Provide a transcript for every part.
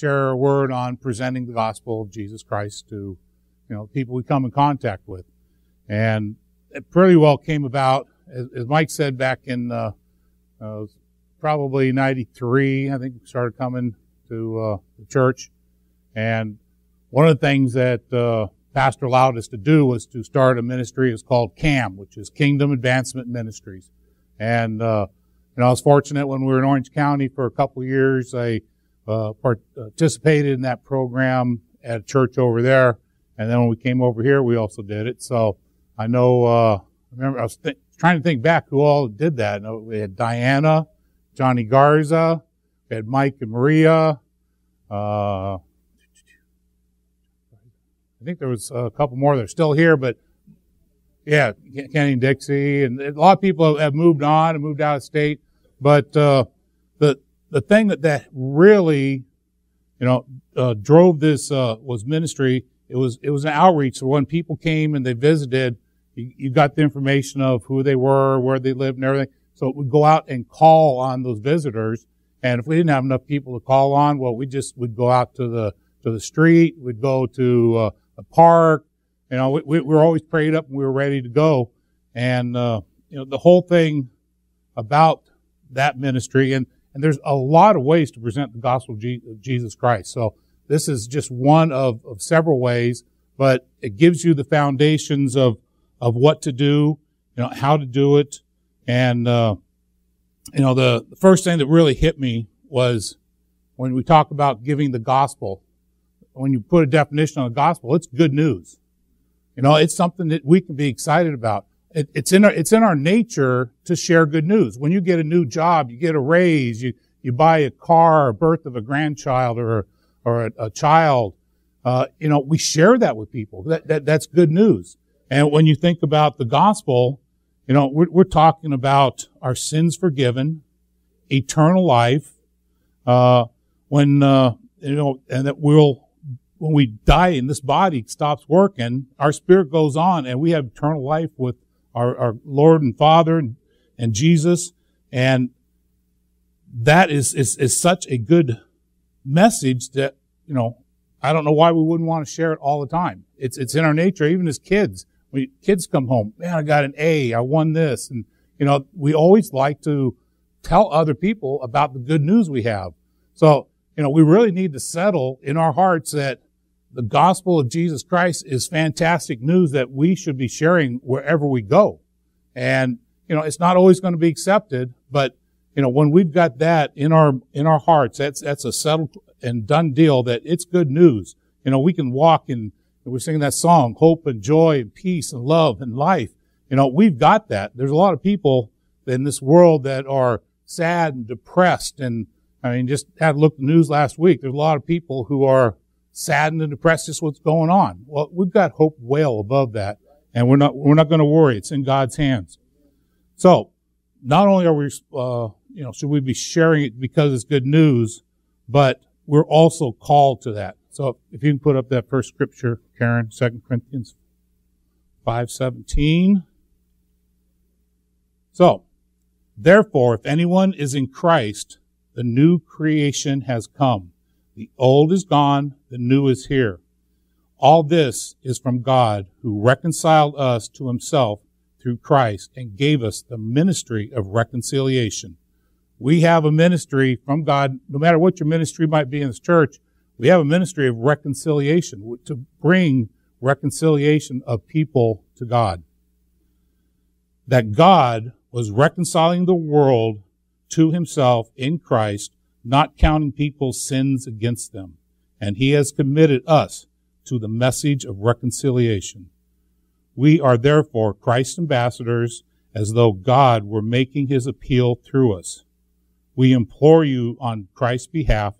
share a word on presenting the gospel of Jesus Christ to, you know, people we come in contact with. And it pretty well came about, as, as Mike said back in, uh, uh, probably 93, I think we started coming to, uh, the church. And one of the things that, uh, pastor allowed us to do was to start a ministry. It's called CAM, which is Kingdom Advancement Ministries. And, uh, know, I was fortunate when we were in Orange County for a couple years. I uh, participated in that program at a church over there. And then when we came over here, we also did it. So I know, uh, I remember I was th- trying to think back who all did that. We had Diana, Johnny Garza, we had Mike and Maria, uh, I think there was a couple more that are still here, but yeah, Kenny and Dixie, and a lot of people have moved on and moved out of state. But uh, the the thing that that really, you know, uh, drove this uh, was ministry. It was it was an outreach. So when people came and they visited, you, you got the information of who they were, where they lived, and everything. So would go out and call on those visitors. And if we didn't have enough people to call on, well, we just would go out to the to the street. We'd go to uh, a park. You know, we, we were always prayed up and we were ready to go. And, uh, you know, the whole thing about that ministry, and, and there's a lot of ways to present the gospel of Jesus Christ. So this is just one of, of several ways, but it gives you the foundations of, of what to do, you know, how to do it. And, uh, you know, the, the first thing that really hit me was when we talk about giving the gospel, when you put a definition on the gospel, it's good news. You know, it's something that we can be excited about. It, it's in our, it's in our nature to share good news. When you get a new job, you get a raise, you, you buy a car, a birth of a grandchild or, or a, a child, uh, you know, we share that with people. That, that, that's good news. And when you think about the gospel, you know, we're, we're talking about our sins forgiven, eternal life, uh, when, uh, you know, and that we'll, when we die and this body stops working, our spirit goes on and we have eternal life with our, our Lord and Father and, and Jesus. And that is, is, is such a good message that, you know, I don't know why we wouldn't want to share it all the time. It's, it's in our nature, even as kids. When kids come home, man, I got an A, I won this. And, you know, we always like to tell other people about the good news we have. So, you know, we really need to settle in our hearts that the gospel of Jesus Christ is fantastic news that we should be sharing wherever we go. And, you know, it's not always going to be accepted, but, you know, when we've got that in our, in our hearts, that's, that's a settled and done deal that it's good news. You know, we can walk in, we're singing that song, hope and joy and peace and love and life. You know, we've got that. There's a lot of people in this world that are sad and depressed and, I mean, just had a look at the news last week. There's a lot of people who are saddened and depressed just what's going on. Well, we've got hope well above that, and we're not we're not going to worry. It's in God's hands. So, not only are we, uh, you know, should we be sharing it because it's good news, but we're also called to that. So, if you can put up that first scripture, Karen, Second Corinthians five seventeen. So, therefore, if anyone is in Christ, the new creation has come. The old is gone, the new is here. All this is from God who reconciled us to himself through Christ and gave us the ministry of reconciliation. We have a ministry from God, no matter what your ministry might be in this church, we have a ministry of reconciliation to bring reconciliation of people to God. That God was reconciling the world to himself in Christ not counting people's sins against them. And he has committed us to the message of reconciliation. We are therefore Christ's ambassadors as though God were making his appeal through us. We implore you on Christ's behalf,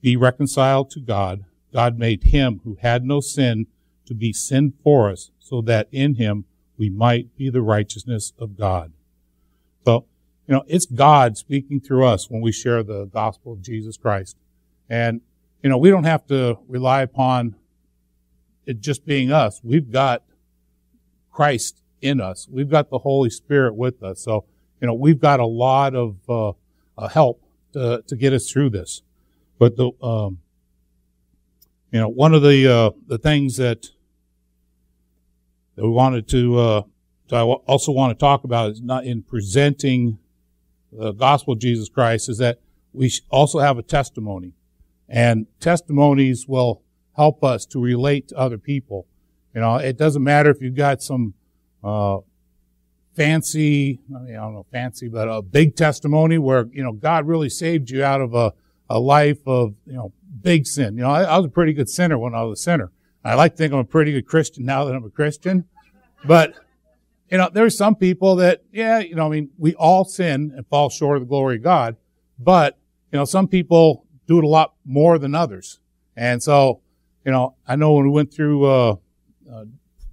be reconciled to God. God made him who had no sin to be sin for us so that in him we might be the righteousness of God. So you know, it's God speaking through us when we share the gospel of Jesus Christ. And, you know, we don't have to rely upon it just being us. We've got Christ in us. We've got the Holy Spirit with us. So, you know, we've got a lot of uh, uh, help to, to get us through this. But the, um, You know, one of the uh, the things that that we wanted to, uh, I also want to talk about is not in presenting the gospel of Jesus Christ is that we also have a testimony, and testimonies will help us to relate to other people. You know, it doesn't matter if you've got some uh, fancy, I, mean, I don't know, fancy, but a big testimony where, you know, God really saved you out of a, a life of, you know, big sin. You know, I, I was a pretty good sinner when I was a sinner. I like to think I'm a pretty good Christian now that I'm a Christian. But, you know, there's some people that, yeah, you know, I mean, we all sin and fall short of the glory of God. But, you know, some people do it a lot more than others. And so, you know, I know when we went through, uh, uh,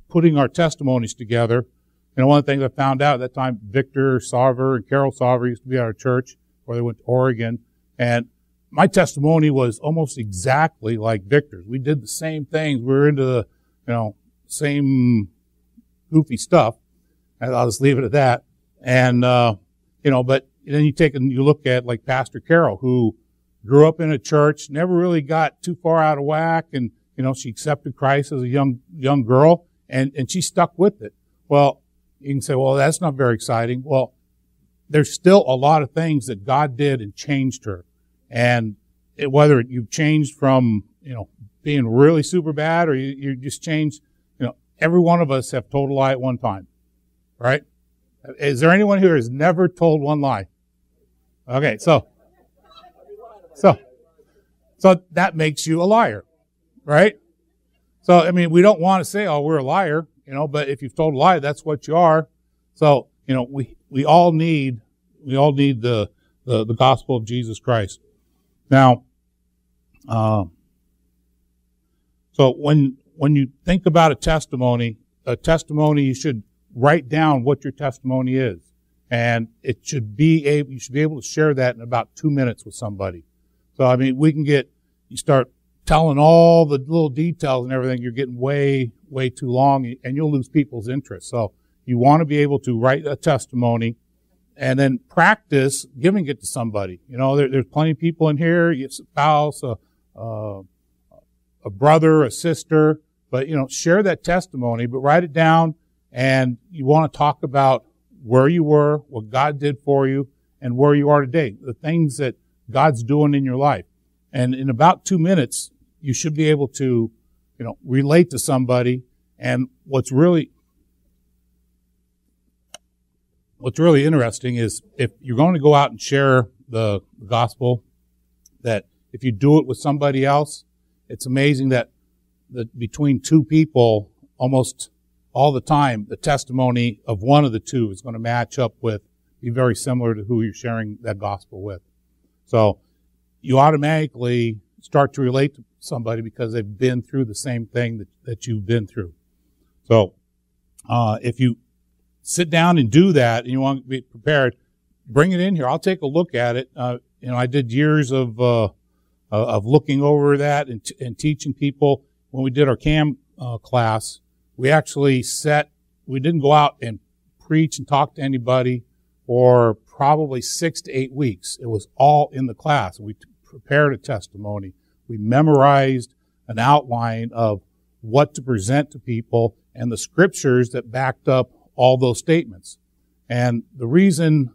putting our testimonies together, you know, one of the things I found out at that time, Victor Sarver and Carol Sarver used to be at our church, where they went to Oregon, and my testimony was almost exactly like Victor's. We did the same things. We were into the, you know, same goofy stuff. And I'll just leave it at that. And, uh, you know, but then you take and you look at like Pastor Carol, who grew up in a church, never really got too far out of whack. And, you know, she accepted Christ as a young, young girl and, and she stuck with it. Well, you can say, well, that's not very exciting. Well, there's still a lot of things that God did and changed her. And it, whether you've changed from, you know, being really super bad or you, you just changed, you know, every one of us have told a lie at one time, right? Is there anyone who has never told one lie? Okay, so, so, so that makes you a liar, right? So, I mean, we don't want to say, oh, we're a liar you know, but if you've told a lie, that's what you are. So, you know, we, we all need, we all need the, the, the gospel of Jesus Christ. Now, uh, so when, when you think about a testimony, a testimony, you should write down what your testimony is. And it should be able, you should be able to share that in about two minutes with somebody. So, I mean, we can get, you start telling all the little details and everything, you're getting way, way too long and you'll lose people's interest. So you want to be able to write a testimony and then practice giving it to somebody. You know, there, there's plenty of people in here, you have a spouse, a, a, a brother, a sister, but you know, share that testimony, but write it down and you want to talk about where you were, what God did for you, and where you are today, the things that God's doing in your life. And in about two minutes, you should be able to, you know, relate to somebody. And what's really, what's really interesting is if you're going to go out and share the gospel, that if you do it with somebody else, it's amazing that that between two people, almost all the time, the testimony of one of the two is going to match up with, be very similar to who you're sharing that gospel with. So you automatically start to relate to somebody because they've been through the same thing that, that you've been through. So, uh, if you sit down and do that and you want to be prepared, bring it in here. I'll take a look at it. Uh, you know, I did years of, uh, uh of looking over that and, t- and, teaching people. When we did our CAM uh, class, we actually set, we didn't go out and preach and talk to anybody for probably six to eight weeks. It was all in the class. We prepared a testimony we memorized an outline of what to present to people and the scriptures that backed up all those statements. And the reason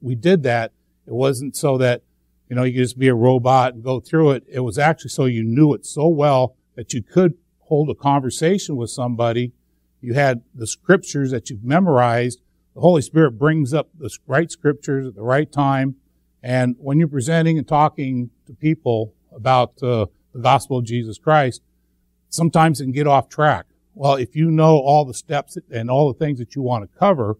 we did that, it wasn't so that, you know, you could just be a robot and go through it. It was actually so you knew it so well that you could hold a conversation with somebody. You had the scriptures that you've memorized. The Holy Spirit brings up the right scriptures at the right time. And when you're presenting and talking to people, about uh, the gospel of Jesus Christ, sometimes it can get off track. Well, if you know all the steps and all the things that you want to cover,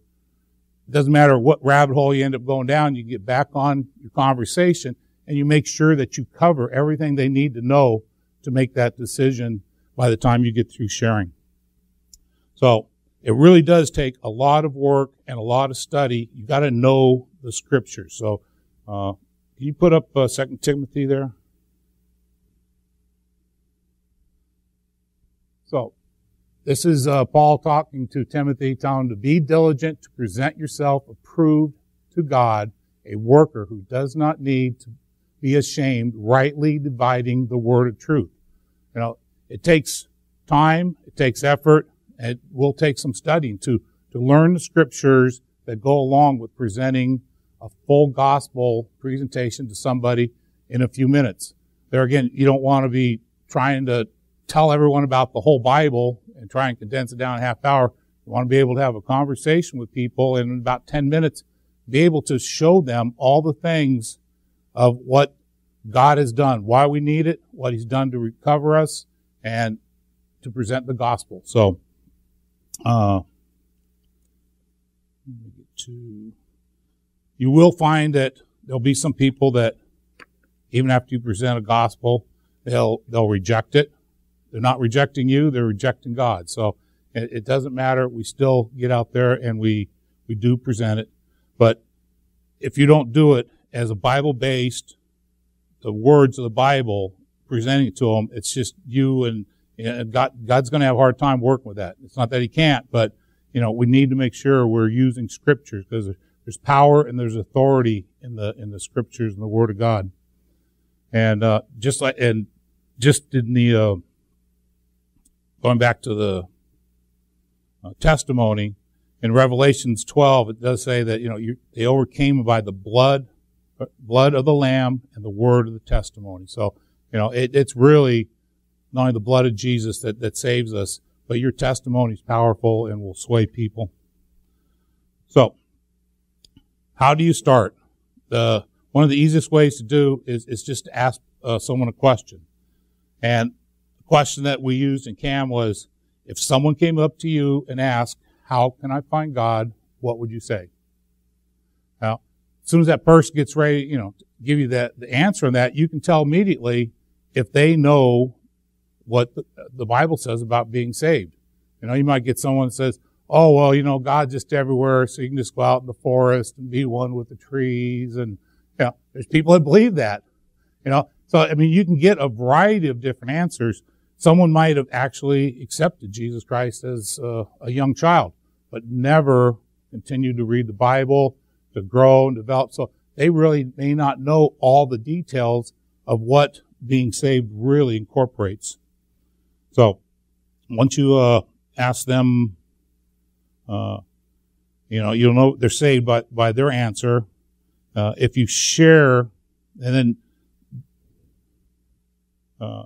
it doesn't matter what rabbit hole you end up going down, you get back on your conversation and you make sure that you cover everything they need to know to make that decision by the time you get through sharing. So it really does take a lot of work and a lot of study. You got to know the scriptures. So, uh, can you put up uh, Second Timothy there? So, this is uh, Paul talking to Timothy, telling him to be diligent to present yourself approved to God, a worker who does not need to be ashamed, rightly dividing the word of truth. You know, it takes time, it takes effort, it will take some studying to, to learn the scriptures that go along with presenting a full gospel presentation to somebody in a few minutes. There again, you don't want to be trying to tell everyone about the whole Bible and try and condense it down a half hour. You want to be able to have a conversation with people and in about 10 minutes be able to show them all the things of what God has done, why we need it, what He's done to recover us, and to present the gospel. So, uh, to. You will find that there'll be some people that, even after you present a gospel, they'll they'll reject it. They're not rejecting you; they're rejecting God. So it, it doesn't matter. We still get out there and we we do present it. But if you don't do it as a Bible based, the words of the Bible, presenting it to them, it's just you and, and God, God's going to have a hard time working with that. It's not that He can't, but you know we need to make sure we're using scriptures because there's power and there's authority in the in the scriptures and the Word of God. And uh, just like and just in the uh, going back to the uh, testimony, in Revelations 12, it does say that, you know, you, they overcame by the blood, blood of the Lamb and the word of the testimony. So, you know, it, it's really not only the blood of Jesus that, that saves us, but your testimony is powerful and will sway people. So, how do you start? The, one of the easiest ways to do is, is just to ask uh, someone a question. And the question that we used in CAM was, if someone came up to you and asked, how can I find God? What would you say? Now, as soon as that person gets ready, you know, give you that the answer on that, you can tell immediately if they know what the, Bible says about being saved. You know, you might get someone that says, "Oh, well, you know, God's just everywhere, so you can just go out in the forest and be one with the trees." And you know, there's people that believe that. You know, so I mean, you can get a variety of different answers Someone might have actually accepted Jesus Christ as uh, a young child, but never continued to read the Bible, to grow and develop. So they really may not know all the details of what being saved really incorporates. So once you uh, ask them, uh, you know, you'll know they're saved by, by their answer. Uh, if you share, and then uh,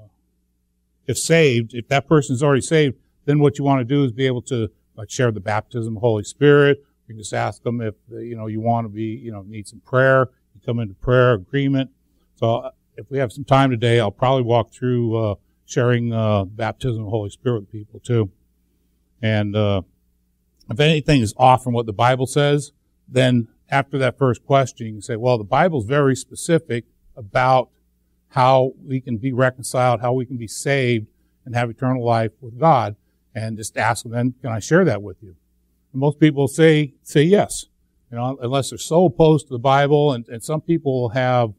if saved, if that person is already saved, then what you want to do is be able to like share the baptism of the Holy Spirit. You can just ask them if you know you want to be, you know, need some prayer. You come into prayer agreement. So if we have some time today, I'll probably walk through uh, sharing uh, baptism of the Holy Spirit with people too. And uh, if anything is off from what the Bible says, then after that first question, you can say, well, the Bible's very specific about how we can be reconciled, how we can be saved and have eternal life with God. And just ask them, then, can I share that with you? And most people say, say yes. You know, unless they're so opposed to the Bible, and, and some people have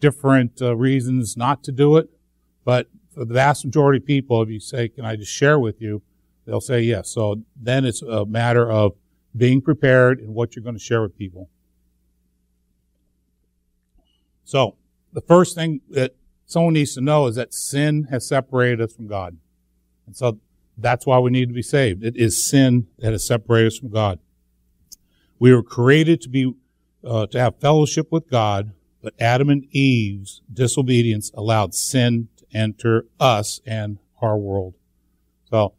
different uh, reasons not to do it. But for the vast majority of people, if you say, can I just share with you? They'll say yes. So then it's a matter of being prepared and what you're going to share with people. So, the first thing that someone needs to know is that sin has separated us from God. And so that's why we need to be saved. It is sin that has separated us from God. We were created to be, uh, to have fellowship with God, but Adam and Eve's disobedience allowed sin to enter us and our world. So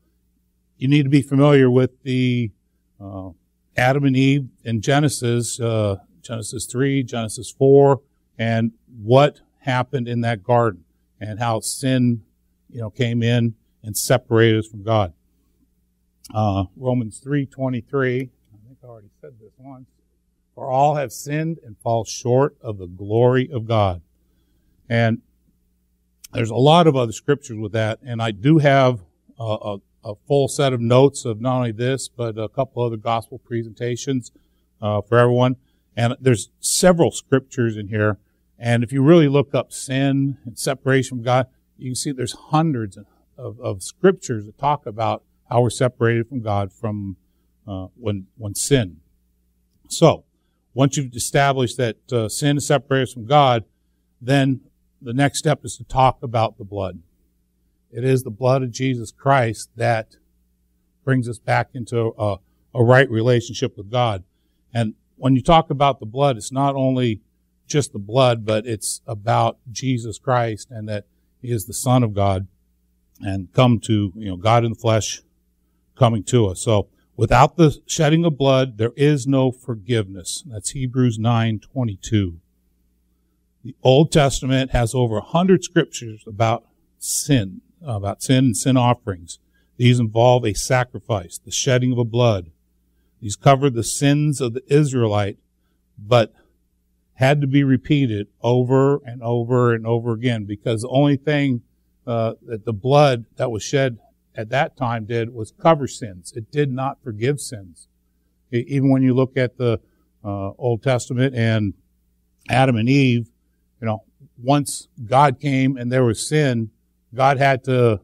you need to be familiar with the uh, Adam and Eve in Genesis, uh, Genesis 3, Genesis 4, and what happened in that garden and how sin, you know, came in and separated us from God. Uh, Romans 3.23, I think I already said this once, for all have sinned and fall short of the glory of God. And there's a lot of other scriptures with that, and I do have a, a, a full set of notes of not only this, but a couple other gospel presentations uh, for everyone. And there's several scriptures in here and if you really look up sin and separation from God, you can see there's hundreds of, of scriptures that talk about how we're separated from God from uh, when when sin. So, once you've established that uh, sin is separated from God, then the next step is to talk about the blood. It is the blood of Jesus Christ that brings us back into a, a right relationship with God. And when you talk about the blood, it's not only just the blood, but it's about Jesus Christ and that he is the Son of God and come to, you know, God in the flesh coming to us. So without the shedding of blood, there is no forgiveness. That's Hebrews 9:22. The Old Testament has over a hundred scriptures about sin, about sin and sin offerings. These involve a sacrifice, the shedding of a blood. These cover the sins of the Israelite, but had to be repeated over and over and over again because the only thing uh, that the blood that was shed at that time did was cover sins. It did not forgive sins. Even when you look at the uh, Old Testament and Adam and Eve, you know, once God came and there was sin, God had to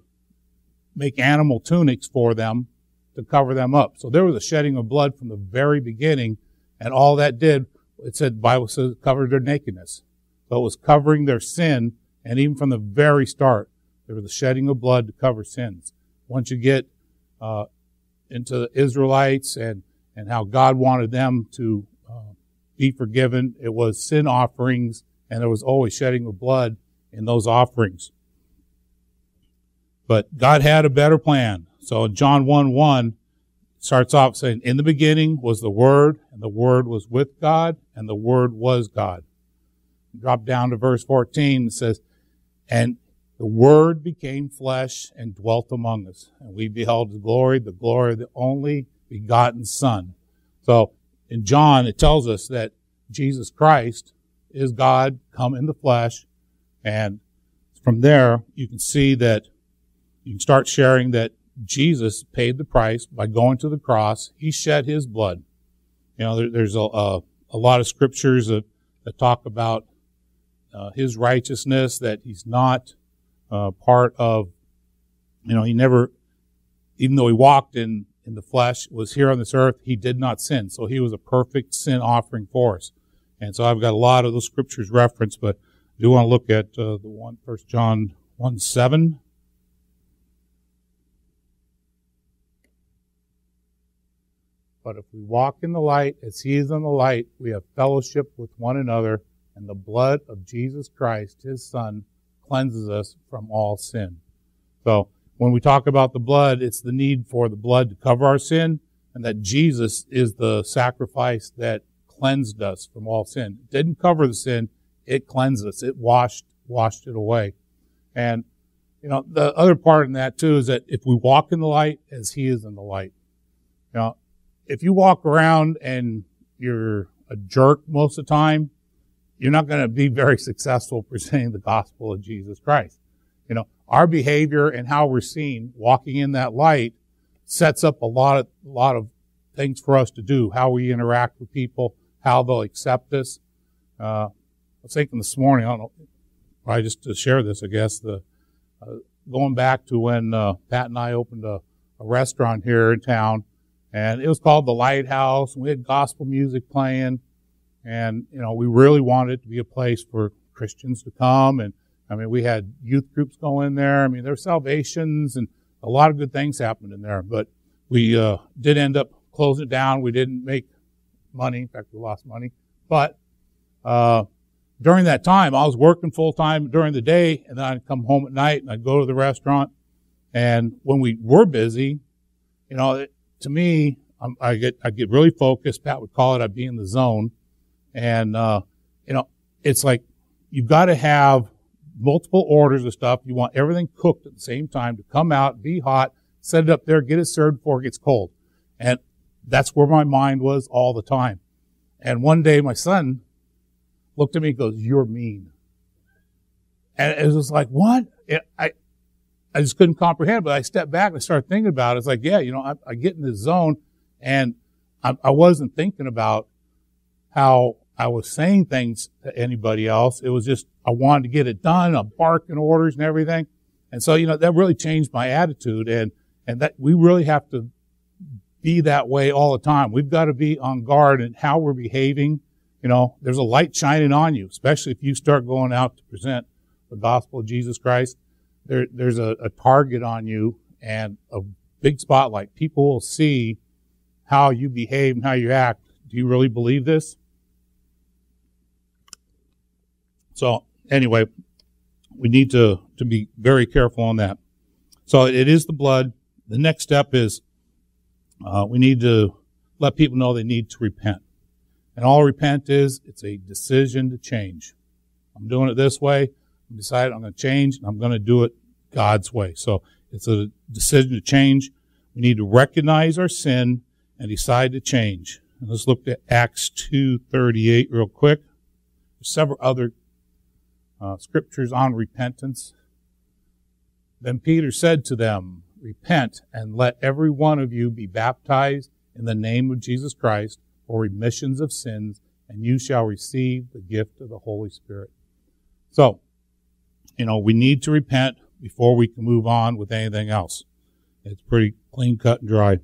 make animal tunics for them to cover them up. So there was a shedding of blood from the very beginning, and all that did, it said, Bible says, covered their nakedness. So it was covering their sin, and even from the very start, there was a shedding of blood to cover sins. Once you get uh, into the Israelites and, and how God wanted them to uh, be forgiven, it was sin offerings, and there was always shedding of blood in those offerings. But God had a better plan. So in John 1 1, starts off saying, In the beginning was the Word, and the Word was with God, and the Word was God. Drop down to verse 14, it says, And the Word became flesh and dwelt among us, and we beheld his glory, the glory of the only begotten Son. So in John, it tells us that Jesus Christ is God come in the flesh, and from there, you can see that you can start sharing that Jesus paid the price by going to the cross. He shed his blood. You know, there, there's a, a, a, lot of scriptures that, that talk about uh, his righteousness, that he's not uh, part of, you know, he never, even though he walked in, in the flesh, was here on this earth, he did not sin. So he was a perfect sin offering for us. And so I've got a lot of those scriptures referenced, but I do want to look at uh, the one, First John 1 7. But if we walk in the light as he is in the light, we have fellowship with one another, and the blood of Jesus Christ, his son, cleanses us from all sin. So when we talk about the blood, it's the need for the blood to cover our sin, and that Jesus is the sacrifice that cleansed us from all sin. It didn't cover the sin, it cleansed us. It washed washed it away. And you know, the other part in that too is that if we walk in the light as he is in the light, you know, if you walk around and you're a jerk most of the time, you're not going to be very successful presenting the gospel of Jesus Christ. You know, our behavior and how we're seen walking in that light sets up a lot of, a lot of things for us to do, how we interact with people, how they'll accept us. Uh, I was thinking this morning, I don't know, probably just to share this, I guess, the, uh, going back to when, uh, Pat and I opened a, a restaurant here in town, and it was called the Lighthouse. and We had gospel music playing, and you know we really wanted it to be a place for Christians to come. And I mean, we had youth groups go in there. I mean, there were salvations and a lot of good things happened in there. But we uh, did end up closing it down. We didn't make money. In fact, we lost money. But uh, during that time, I was working full time during the day, and then I'd come home at night and I'd go to the restaurant. And when we were busy, you know, to me, I'm, i get I get really focused. Pat would call it I'd be in the zone, and uh, you know it's like you've got to have multiple orders of stuff. You want everything cooked at the same time to come out, be hot, set it up there, get it served before it gets cold, and that's where my mind was all the time. And one day, my son looked at me and goes, "You're mean," and it was like, "What?" It, I I just couldn't comprehend. But I stepped back and I started thinking about it. It's like, yeah, you know, I, I get in this zone and I, I, wasn't thinking about how I was saying things to anybody else. It was just, I wanted to get it done. I'm barking orders and everything. And so, you know, that really changed my attitude and, and that we really have to be that way all the time. We've got to be on guard in how we're behaving. You know, there's a light shining on you, especially if you start going out to present the gospel of Jesus Christ there, there's a, a target on you and a big spotlight. People will see how you behave and how you act. Do you really believe this? So anyway, we need to, to be very careful on that. So it is the blood. The next step is uh, we need to let people know they need to repent. And all repent is, it's a decision to change. I'm doing it this way. I decided I'm going to change and I'm going to do it God's way. So it's a decision to change. We need to recognize our sin and decide to change. And let's look at Acts 2.38 real quick. There's several other uh, scriptures on repentance. Then Peter said to them, Repent and let every one of you be baptized in the name of Jesus Christ for remissions of sins, and you shall receive the gift of the Holy Spirit. So, you know, we need to repent before we can move on with anything else. It's pretty clean cut and dry.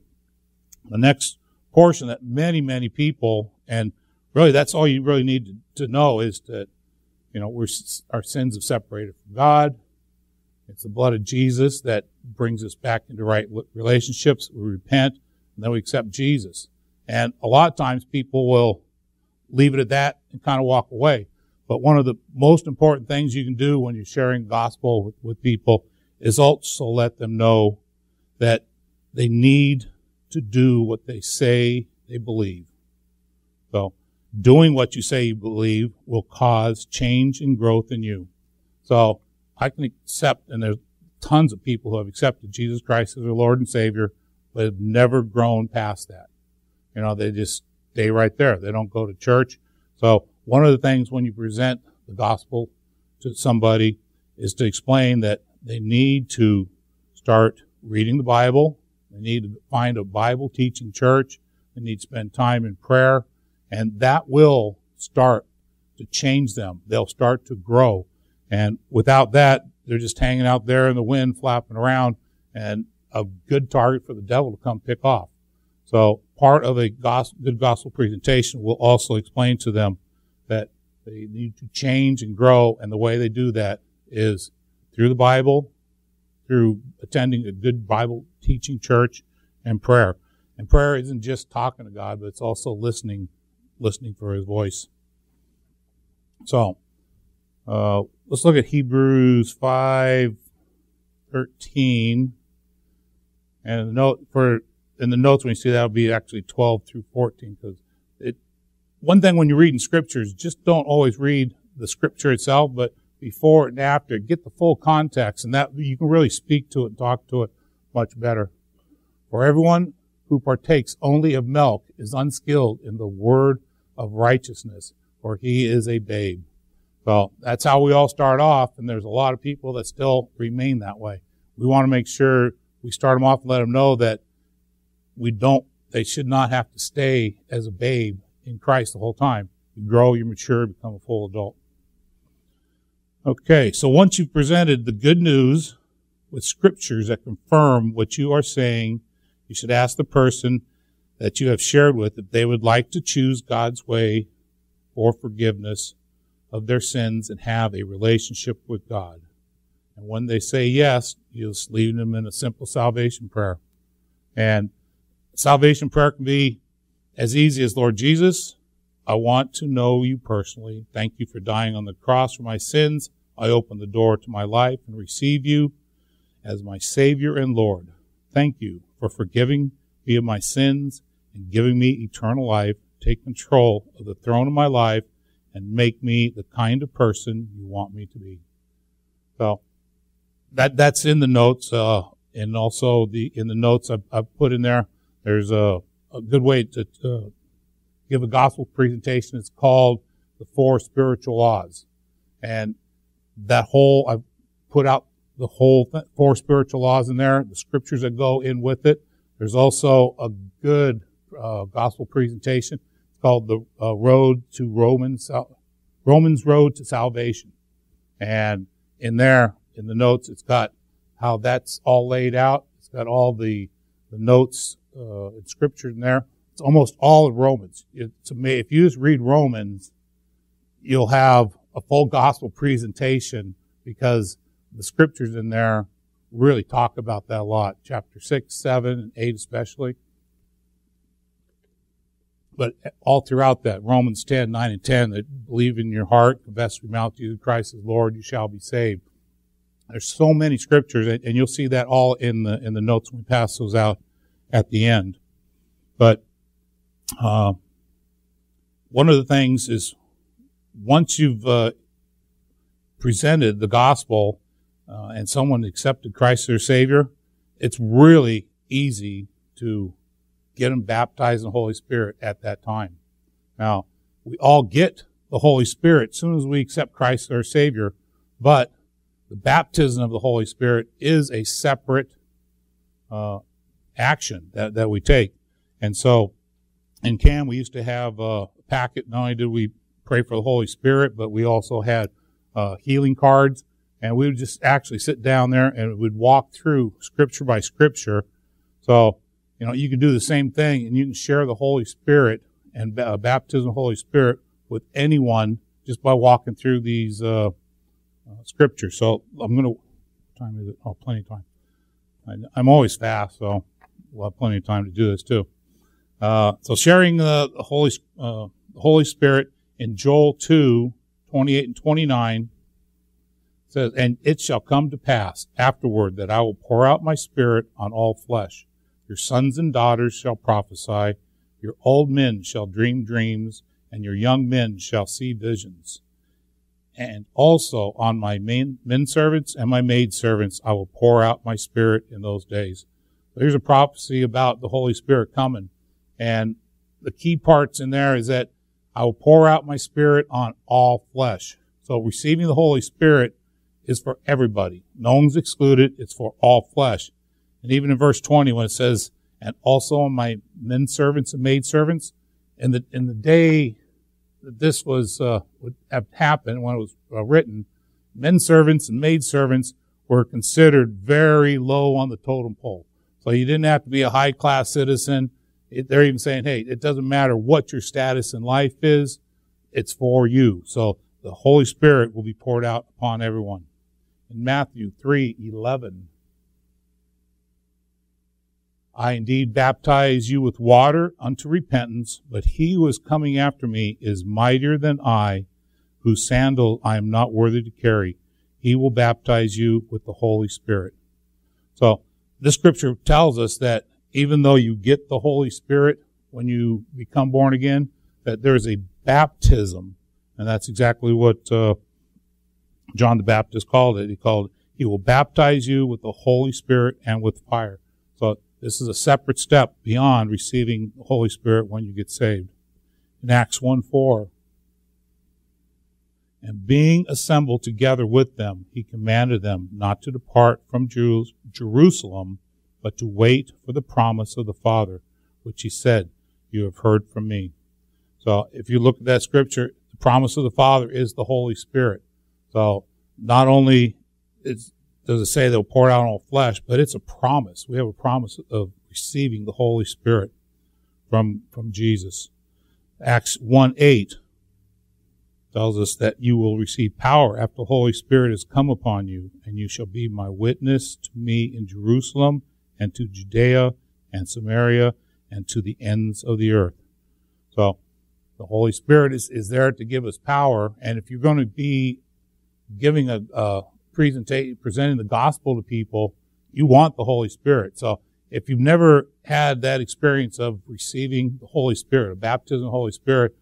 The next portion that many, many people, and really that's all you really need to, know is that, you know, we're, our sins have separated from God. It's the blood of Jesus that brings us back into right relationships. We repent and then we accept Jesus. And a lot of times people will leave it at that and kind of walk away. But one of the most important things you can do when you're sharing gospel with, with people is also let them know that they need to do what they say they believe. So doing what you say you believe will cause change and growth in you. So I can accept, and there's tons of people who have accepted Jesus Christ as their Lord and Savior, but have never grown past that. You know, they just stay right there. They don't go to church. So one of the things when you present the gospel to somebody is to explain that they need to start reading the Bible. They need to find a Bible teaching church. They need to spend time in prayer. And that will start to change them. They'll start to grow. And without that, they're just hanging out there in the wind, flapping around, and a good target for the devil to come pick off. So part of a good gospel presentation will also explain to them that they need to change and grow, and the way they do that is through the Bible, through attending a good Bible teaching church, and prayer. And prayer isn't just talking to God, but it's also listening, listening for His voice. So, uh, let's look at Hebrews five thirteen, and the note for in the notes when you see that will be actually twelve through fourteen because it, one thing when you're reading scriptures, just don't always read the scripture itself, but before and after, get the full context, and that you can really speak to it and talk to it much better. For everyone who partakes only of milk is unskilled in the word of righteousness, for he is a babe. Well, that's how we all start off, and there's a lot of people that still remain that way. We want to make sure we start them off and let them know that we don't, they should not have to stay as a babe in Christ the whole time. You grow, you mature, become a full adult. Okay, so once you've presented the good news with scriptures that confirm what you are saying, you should ask the person that you have shared with if they would like to choose God's way for forgiveness of their sins and have a relationship with God. And when they say yes, you just lead them in a simple salvation prayer. And salvation prayer can be as easy as Lord Jesus, I want to know you personally. Thank you for dying on the cross for my sins. I open the door to my life and receive you as my Savior and Lord. Thank you for forgiving me of my sins and giving me eternal life. Take control of the throne of my life and make me the kind of person you want me to be. So that that's in the notes, uh, and also the in the notes I've, I've put in there. There's a a good way to uh, give a gospel presentation. It's called the Four Spiritual Laws, and that whole I've put out the whole th- four spiritual laws in there, the scriptures that go in with it. There's also a good uh, gospel presentation. Called the uh, Road to Romans, Romans Road to Salvation, and in there, in the notes, it's got how that's all laid out. It's got all the the notes uh, in scripture in there. It's almost all of Romans. If you just read Romans, you'll have a full gospel presentation because the scriptures in there really talk about that a lot. Chapter 6, 7, and 8 especially. But all throughout that, Romans 10, 9, and 10, that believe in your heart, confess your mouth Jesus Christ is Lord, you shall be saved. There's so many scriptures, and you'll see that all in the in the notes when we pass those out at the end. But uh, one of the things is once you've uh, presented the gospel uh, and someone accepted Christ as their Savior, it's really easy to get them baptized in the Holy Spirit at that time. Now, we all get the Holy Spirit as soon as we accept Christ as our Savior, but the baptism of the Holy Spirit is a separate uh, action that, that we take. And so in CAM, we used to have a packet. Not only did we pray for the Holy Spirit, but we also had uh, healing cards. And we would just actually sit down there and we'd walk through scripture by scripture. So, you know, you can do the same thing and you can share the Holy Spirit and uh, baptism of the Holy Spirit with anyone just by walking through these uh, uh, scriptures. So I'm going to, time is it? Oh, plenty of time. I, am always fast, so we'll have plenty of time to do this too. Uh, so sharing the Holy, uh, Holy Spirit in Joel 2, 28 and 29 says, And it shall come to pass afterward that I will pour out my spirit on all flesh. Your sons and daughters shall prophesy, your old men shall dream dreams, and your young men shall see visions. And also on my men, men servants and my maid servants I will pour out my spirit in those days. There's a prophecy about the Holy Spirit coming. And the key parts in there is that I will pour out my spirit on all flesh. So receiving the Holy Spirit is for everybody. No one's excluded. It's for all flesh. And even in verse 20, when it says, and also on my men servants and maid servants, in the, in the day that this was, uh, would have happened when it was uh, written, men servants and maid servants were considered very low on the totem pole. So you didn't have to be a high class citizen. It, they're even saying, hey, it doesn't matter what your status in life is, it's for you. So the Holy Spirit will be poured out upon everyone. In Matthew 3 11, I indeed baptize you with water unto repentance, but he who is coming after me is mightier than I, whose sandal I am not worthy to carry. He will baptize you with the Holy Spirit. So, this scripture tells us that even though you get the Holy Spirit when you become born again, that there is a baptism, and that's exactly what uh, John the Baptist called it. He called he will baptize you with the Holy Spirit and with fire. So this is a separate step beyond receiving the Holy Spirit when you get saved. In Acts 1 4, and being assembled together with them, he commanded them not to depart from Jerusalem, but to wait for the promise of the Father, which he said, You have heard from me. So if you look at that scripture, the promise of the Father is the Holy Spirit. So not only does it say they'll pour out all flesh, but it's a promise. We have a promise of receiving the Holy Spirit from, from Jesus. Acts 1 8 tells us that you will receive power after the Holy Spirit has come upon you, and you shall be my witness to me in Jerusalem and to Judea and Samaria and to the ends of the earth. So the Holy Spirit is, is there to give us power. And if you're going to be giving a, a presentation, presenting the gospel to people, you want the Holy Spirit. So if you've never had that experience of receiving the Holy Spirit, a baptism of the Holy Spirit,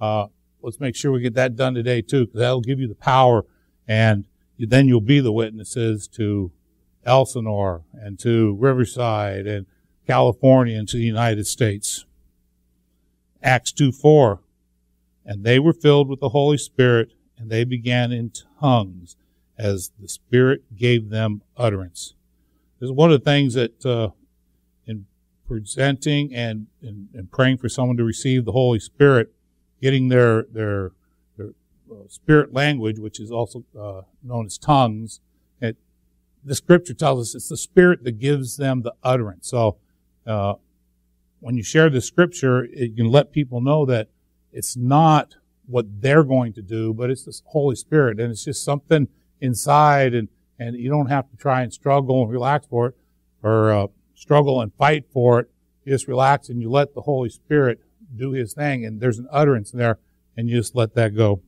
uh, let's make sure we get that done today too, because that'll give you the power, and then you'll be the witnesses to Elsinore and to Riverside and California and to the United States. Acts 2 4. And they were filled with the Holy Spirit, and they began in tongues as the Spirit gave them utterance. This is one of the things that, uh, in presenting and, and, and, praying for someone to receive the Holy Spirit, getting their, their, their uh, spirit language, which is also uh, known as tongues, it, the scripture tells us it's the Spirit that gives them the utterance. So, uh, when you share the scripture, it, you can let people know that it's not what they're going to do, but it's the Holy Spirit, and it's just something inside, and and you don't have to try and struggle and relax for it, or uh, struggle and fight for it. You just relax and you let the Holy Spirit do His thing, and there's an utterance there, and you just let that go.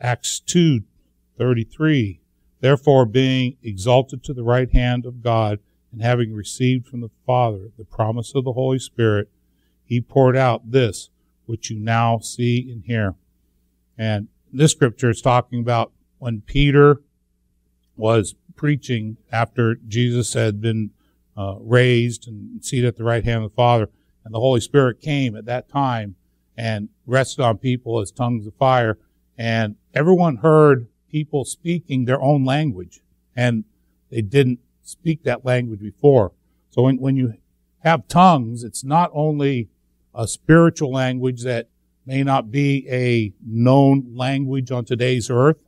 Acts 2 33. Therefore, being exalted to the right hand of God, and having received from the Father the promise of the Holy Spirit, he poured out this which you now see and hear. And this scripture is talking about when Peter was preaching after Jesus had been uh, raised and seated at the right hand of the Father, and the Holy Spirit came at that time and rested on people as tongues of fire, and everyone heard people speaking their own language, and they didn't speak that language before. So when, when you have tongues, it's not only a spiritual language that may not be a known language on today's earth,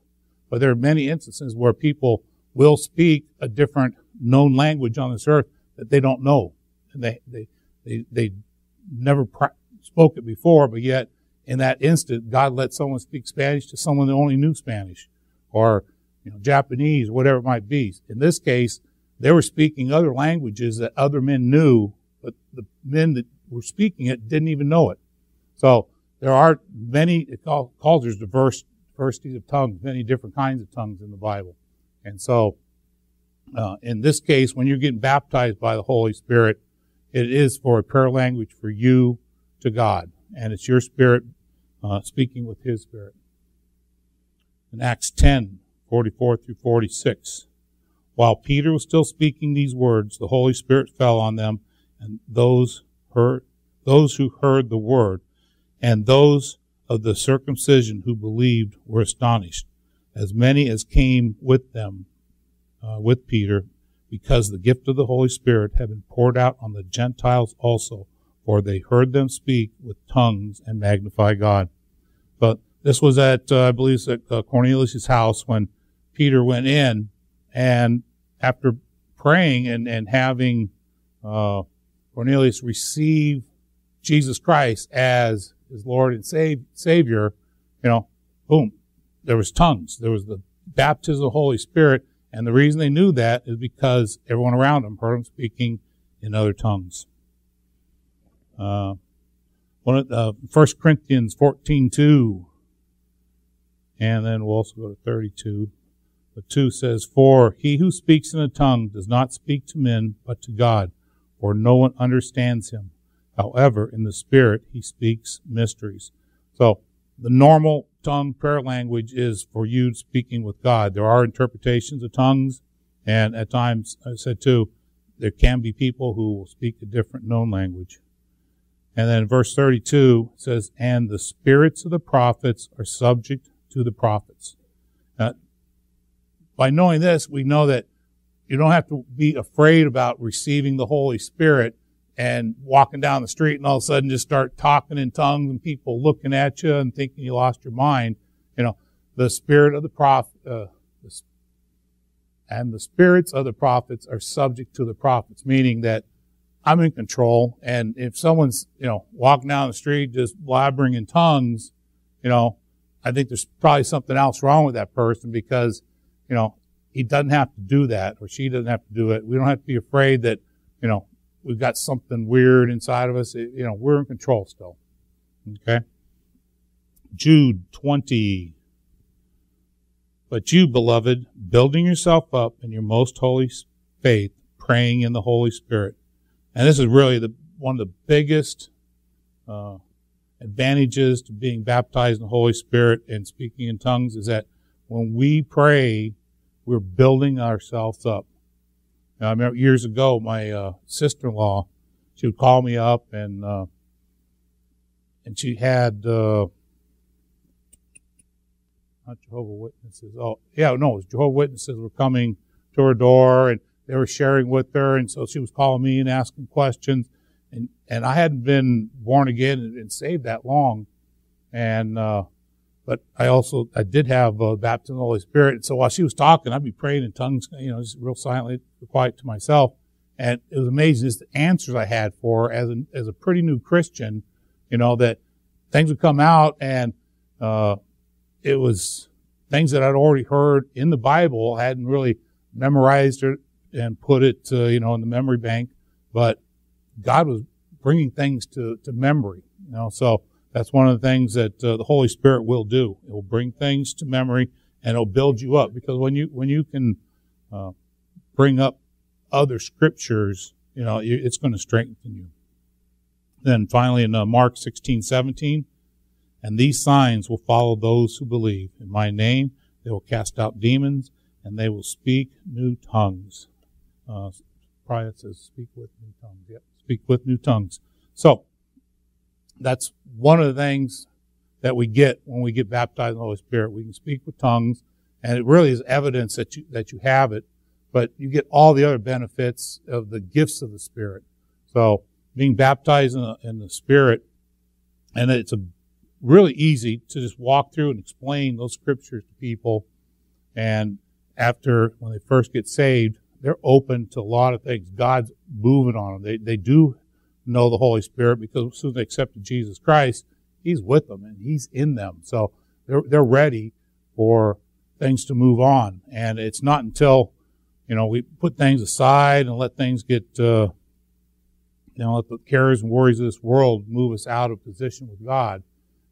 but there are many instances where people will speak a different known language on this earth that they don't know. And they, they, they, they never spoke it before, but yet in that instant, God let someone speak Spanish to someone that only knew Spanish or, you know, Japanese, whatever it might be. In this case, they were speaking other languages that other men knew, but the men that were speaking it didn't even know it. So there are many, it calls there's diverse, diversities of tongues, many different kinds of tongues in the Bible. And so, uh, in this case, when you're getting baptized by the Holy Spirit, it is for a prayer language for you to God. And it's your spirit uh, speaking with his spirit. In Acts 10, 44 through 46. While Peter was still speaking these words, the Holy Spirit fell on them, and those heard, those who heard the word, and those of the circumcision who believed were astonished, as many as came with them, uh, with Peter, because the gift of the Holy Spirit had been poured out on the Gentiles also, for they heard them speak with tongues and magnify God. But this was at, uh, I believe, at uh, Cornelius' house when Peter went in and after praying and, and having uh, Cornelius receive Jesus Christ as his Lord and save, Savior, you know, boom, there was tongues. There was the baptism of the Holy Spirit. And the reason they knew that is because everyone around them heard him speaking in other tongues. Uh, one of uh, 1 Corinthians 14, 2. And then we'll also go to 32. But 2 says, For he who speaks in a tongue does not speak to men, but to God, for no one understands him. However, in the Spirit, he speaks mysteries. So, the normal tongue prayer language is for you speaking with God. There are interpretations of tongues, and at times, I said too, there can be people who will speak a different known language. And then verse 32 says, And the spirits of the prophets are subject to the prophets. Now, by knowing this, we know that you don't have to be afraid about receiving the Holy Spirit and walking down the street and all of a sudden just start talking in tongues and people looking at you and thinking you lost your mind. You know, the spirit of the prophet, uh, and the spirits of the prophets are subject to the prophets, meaning that I'm in control. And if someone's, you know, walking down the street just blabbering in tongues, you know, I think there's probably something else wrong with that person because, you know, he doesn't have to do that or she doesn't have to do it. We don't have to be afraid that, you know, we've got something weird inside of us. It, you know, we're in control still. Okay. Jude 20. But you, beloved, building yourself up in your most holy faith, praying in the Holy Spirit and this is really the, one of the biggest uh, advantages to being baptized in the Holy Spirit and speaking in tongues is that when we pray, we're building ourselves up. Now, I remember years ago, my uh, sister-in-law, she would call me up and uh, and she had uh, not Jehovah Witnesses. Oh, yeah, no, it was Jehovah Witnesses were coming to her door and they were sharing with her, and so she was calling me and asking questions. And and I hadn't been born again and, and saved that long, and uh, but I also I did have uh, baptism of the Holy Spirit. So while she was talking, I'd be praying in tongues, you know, just real silently, quiet to myself. And it was amazing just the answers I had for her as a, as a pretty new Christian, you know, that things would come out and, uh, it was things that I'd already heard in the Bible, I hadn't really memorized it and put it, uh, you know, in the memory bank, but God was bringing things to, to memory, you know, so that's one of the things that uh, the Holy Spirit will do. It will bring things to memory and it'll build you up because when you, when you can, uh, bring up other scriptures, you know, it's going to strengthen you. Then finally in uh, Mark 16, 17, and these signs will follow those who believe. In my name, they will cast out demons and they will speak new tongues. Uh, probably says speak with new tongues. Yep, speak with new tongues. So, that's one of the things that we get when we get baptized in the Holy Spirit. We can speak with tongues, and it really is evidence that you, that you have it but you get all the other benefits of the gifts of the Spirit. So being baptized in the, in the Spirit, and it's a really easy to just walk through and explain those scriptures to people. And after, when they first get saved, they're open to a lot of things. God's moving on them. They, they do know the Holy Spirit because as soon as they accepted Jesus Christ, He's with them and He's in them. So they're, they're ready for things to move on. And it's not until you know, we put things aside and let things get, uh, you know, let the cares and worries of this world move us out of position with God.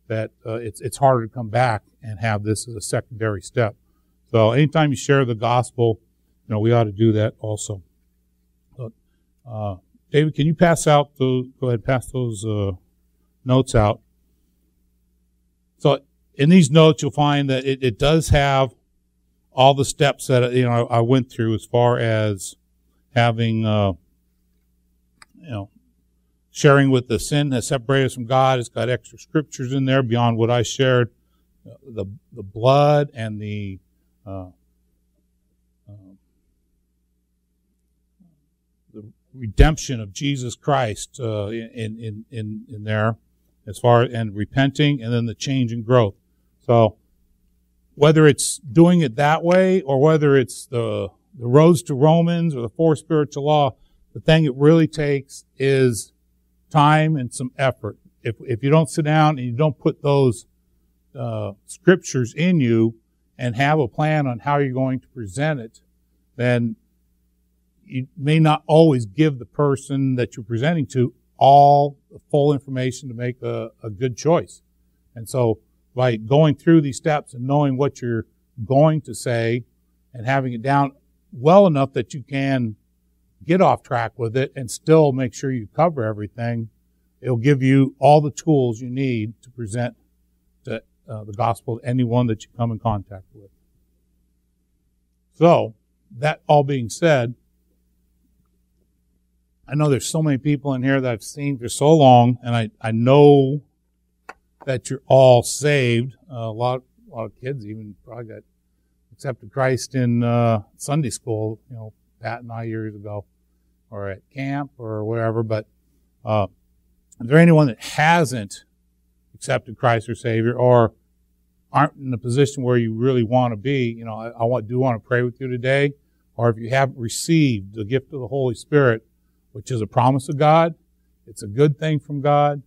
That uh, it's it's harder to come back and have this as a secondary step. So anytime you share the gospel, you know, we ought to do that also. But, uh, David, can you pass out those? Go ahead, pass those uh, notes out. So in these notes, you'll find that it, it does have all the steps that you know I, I went through as far as having uh, you know sharing with the sin that separated us from God. It's got extra scriptures in there beyond what I shared. The the blood and the uh, the redemption of Jesus Christ uh, in, in in in there, as far and repenting, and then the change and growth. So whether it's doing it that way or whether it's the, the roads to Romans or the four spiritual law, the thing it really takes is time and some effort. If, if you don't sit down and you don't put those uh, scriptures in you and have a plan on how you're going to present it, then you may not always give the person that you're presenting to all the full information to make a, a good choice. And so by going through these steps and knowing what you're going to say and having it down well enough that you can get off track with it and still make sure you cover everything, it'll give you all the tools you need to present to, uh, the gospel to anyone that you come in contact with. So, that all being said, I know there's so many people in here that I've seen for so long, and I, I know that you're all saved. Uh, a lot, a lot of kids even probably got accepted Christ in uh, Sunday school. You know, Pat and I years ago, or at camp or whatever. But uh, is there anyone that hasn't accepted Christ or Savior, or aren't in the position where you really want to be? You know, I, I want, do want to pray with you today. Or if you haven't received the gift of the Holy Spirit, which is a promise of God, it's a good thing from God,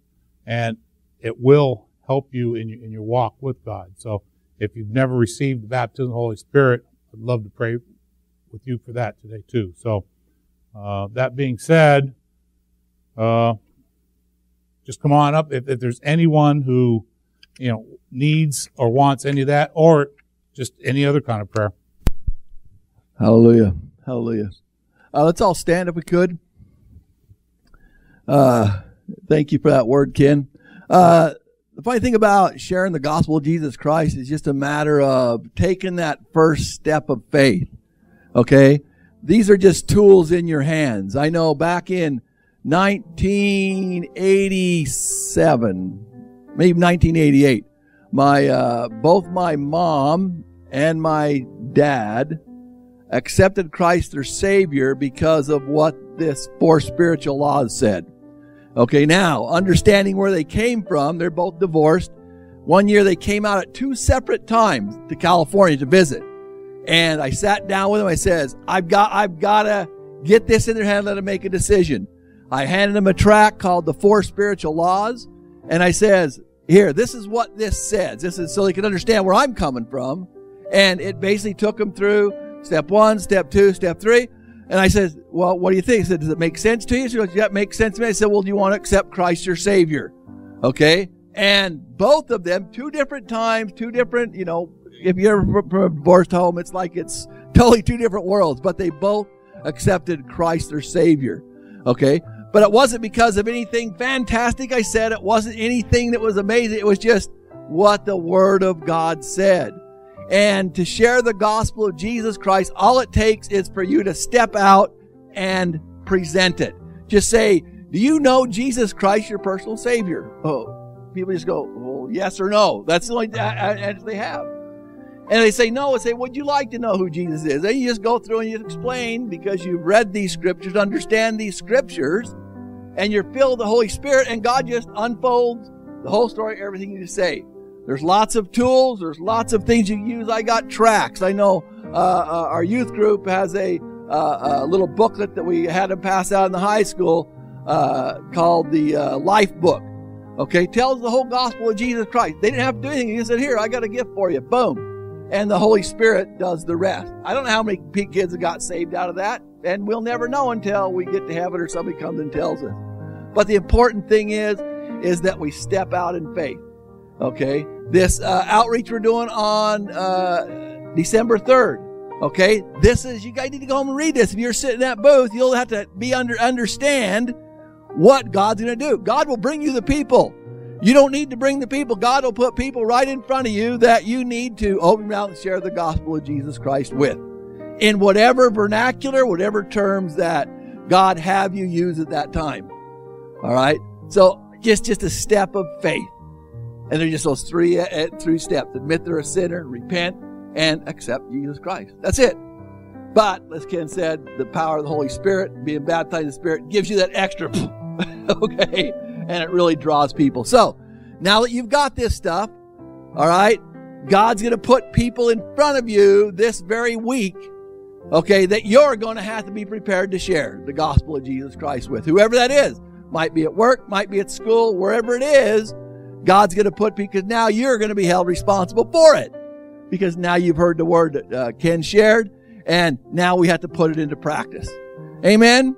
and it will help you in your, in your walk with God. So if you've never received the baptism of the Holy Spirit, I'd love to pray with you for that today too. So uh, that being said, uh, just come on up if, if there's anyone who you know needs or wants any of that, or just any other kind of prayer. Hallelujah, hallelujah. Uh, let's all stand if we could. Uh, thank you for that word, Ken. Uh, the funny thing about sharing the gospel of Jesus Christ is just a matter of taking that first step of faith. Okay? These are just tools in your hands. I know back in 1987, maybe 1988, my, uh, both my mom and my dad accepted Christ their Savior because of what this four spiritual laws said. Okay, now, understanding where they came from, they're both divorced. One year they came out at two separate times to California to visit. And I sat down with them. I says, I've got, I've got to get this in their hand, let them make a decision. I handed them a track called The Four Spiritual Laws, and I says, here, this is what this says. This is so they can understand where I'm coming from. And it basically took them through step one, step two, step three. And I said, well, what do you think? He said, does it make sense to you? She goes, yeah, it makes sense to me. I said, well, do you want to accept Christ your Savior? Okay. And both of them, two different times, two different, you know, if you're from a divorced home, it's like it's totally two different worlds, but they both accepted Christ their Savior. Okay. But it wasn't because of anything fantastic I said. It wasn't anything that was amazing. It was just what the Word of God said. And to share the gospel of Jesus Christ, all it takes is for you to step out and present it. Just say, do you know Jesus Christ, your personal Savior? Oh, people just go, well, yes or no. That's the only answer they have. And they say no, and say, would you like to know who Jesus is? And you just go through and you explain because you've read these scriptures, understand these scriptures, and you're filled with the Holy Spirit, and God just unfolds the whole story, everything you say. There's lots of tools. There's lots of things you use. I got tracks. I know uh, uh, our youth group has a, uh, a, little booklet that we had to pass out in the high school uh, called the uh, Life Book. Okay, tells the whole gospel of Jesus Christ. They didn't have to do anything. He said, "Here, I got a gift for you." Boom, and the Holy Spirit does the rest. I don't know how many kids have got saved out of that, and we'll never know until we get to heaven or somebody comes and tells us. But the important thing is, is that we step out in faith. Okay, this uh, outreach we're doing on uh, December 3rd. Okay, this is you guys need to go home and read this. If you're sitting at booth, you'll have to be under understand what God's going to do. God will bring you the people. You don't need to bring the people. God will put people right in front of you that you need to open your mouth and share the gospel of Jesus Christ with. In whatever vernacular, whatever terms that God have you use at that time. All right? So just just a step of faith. And they're just those three, uh, three steps. Admit they're a sinner, repent, and accept Jesus Christ. That's it. But, as Ken said, the power of the Holy Spirit, being baptized in the Spirit, gives you that extra, okay? And it really draws people. So, now that you've got this stuff, all right, God's going to put people in front of you this very week, okay, that you're going to have to be prepared to share the gospel of Jesus Christ with, whoever that is. Might be at work, might be at school, wherever it is, God's going to put because now you're going to be held responsible for it because now you've heard the word that uh, Ken shared and now we have to put it into practice. Amen.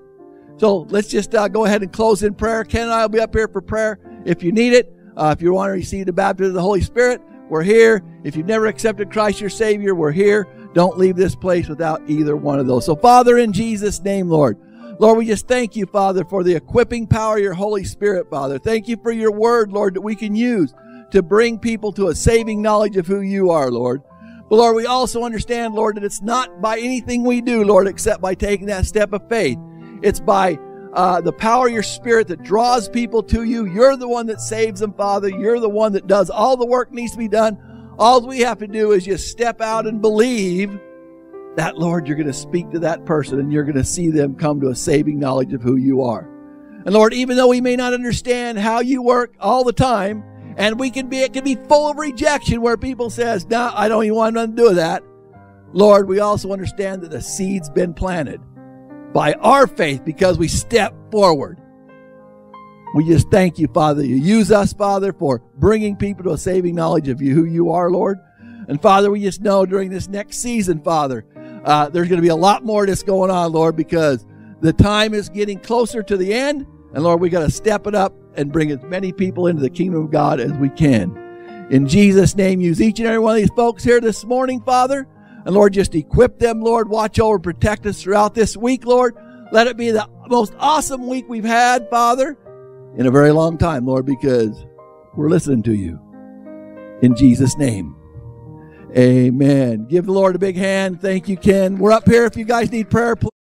So let's just uh, go ahead and close in prayer. Ken and I will be up here for prayer if you need it. Uh, if you want to receive the baptism of the Holy Spirit, we're here. If you've never accepted Christ your Savior, we're here. Don't leave this place without either one of those. So, Father, in Jesus' name, Lord, Lord, we just thank you, Father, for the equipping power of your Holy Spirit, Father. Thank you for your word, Lord, that we can use to bring people to a saving knowledge of who you are, Lord. But Lord, we also understand, Lord, that it's not by anything we do, Lord, except by taking that step of faith. It's by uh, the power of your spirit that draws people to you. You're the one that saves them, Father. You're the one that does all the work needs to be done. All we have to do is just step out and believe that, Lord, you're going to speak to that person and you're going to see them come to a saving knowledge of who you are. And Lord, even though we may not understand how you work all the time, and we can be, it can be full of rejection where people says, no, nah, I don't even want nothing to do with that. Lord, we also understand that the seed's been planted by our faith because we step forward. We just thank you, Father. You use us, Father, for bringing people to a saving knowledge of you, who you are, Lord. And Father, we just know during this next season, Father, uh, there's going to be a lot more this going on, Lord, because the time is getting closer to the end. And Lord, we got to step it up and bring as many people into the kingdom of God as we can. In Jesus' name, use each and every one of these folks here this morning, Father. And Lord, just equip them, Lord. Watch over, protect us throughout this week, Lord. Let it be the most awesome week we've had, Father, in a very long time, Lord, because we're listening to you. In Jesus' name. Amen. Give the Lord a big hand. Thank you, Ken. We're up here if you guys need prayer.